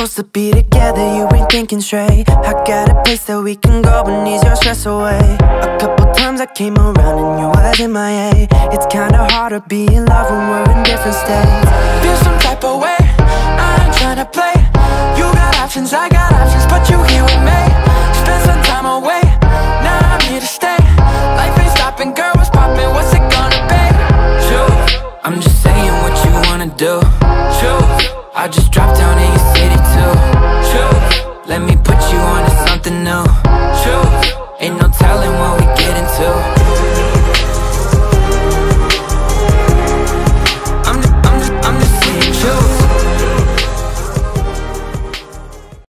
supposed to be together, you ain't thinking straight. I got a place that we can go and ease your stress away. A couple times I came around and you wasn't my A It's kinda hard to be in love when we're in different states. Feel some type of way, I ain't tryna play. You got options, I got options, but you here with me. Spend some time away, now I'm here to stay. Life ain't stopping, girl, what's poppin', what's it gonna be? True, I'm just saying what you wanna do. True, I just dropped down and know